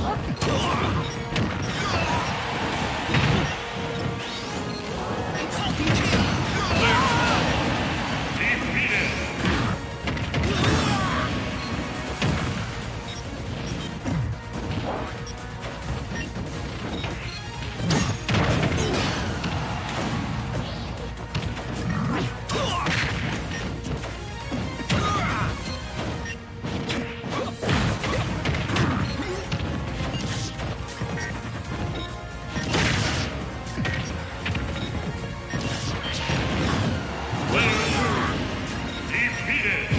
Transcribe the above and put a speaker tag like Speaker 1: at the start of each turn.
Speaker 1: Oh! defeated.